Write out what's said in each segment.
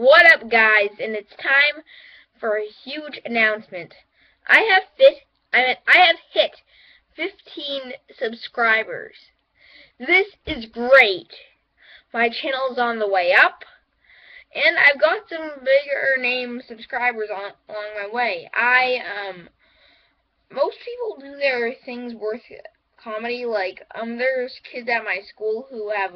What up, guys? And it's time for a huge announcement. I have fit. I mean, I have hit 15 subscribers. This is great. My channel's on the way up, and I've got some bigger name subscribers on along my way. I um, most people do their things worth comedy. Like um, there's kids at my school who have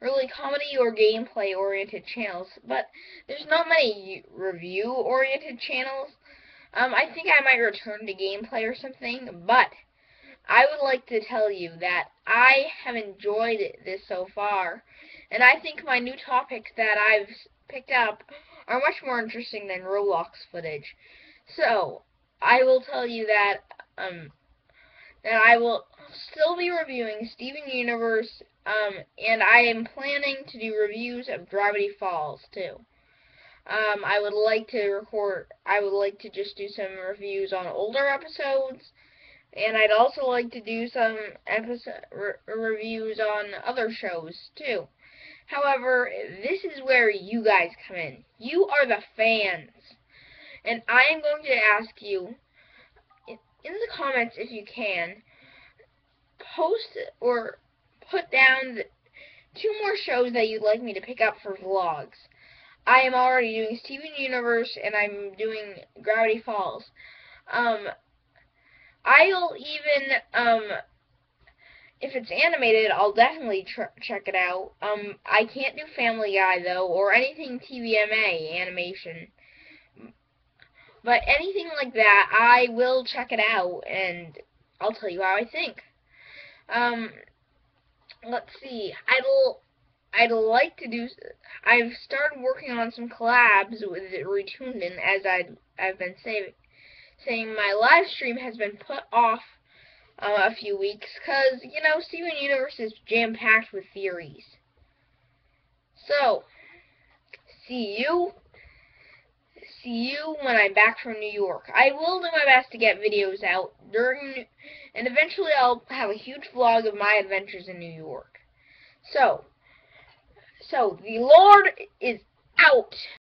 really comedy or gameplay oriented channels, but there's not many review oriented channels. Um, I think I might return to gameplay or something, but I would like to tell you that I have enjoyed this so far, and I think my new topics that I've picked up are much more interesting than Roblox footage. So, I will tell you that, um, that I will still be reviewing Steven Universe um, and I am planning to do reviews of Gravity Falls too. Um, I would like to record, I would like to just do some reviews on older episodes, and I'd also like to do some episode re reviews on other shows too. However, this is where you guys come in. You are the fans. And I am going to ask you, comments if you can, post or put down two more shows that you'd like me to pick up for vlogs. I am already doing Steven Universe and I'm doing Gravity Falls. Um, I'll even, um, if it's animated, I'll definitely check it out. Um, I can't do Family Guy, though, or anything TVMA animation. But anything like that, I will check it out, and I'll tell you how I think. Um, let's see. I'd I'd like to do. I've started working on some collabs with Retuned, as I I've been saying. Saying my live stream has been put off uh, a few weeks because you know Steven Universe is jam packed with theories. So, see you. You when I'm back from New York. I will do my best to get videos out during and eventually I'll have a huge vlog of my adventures in New York. So, so the Lord is out.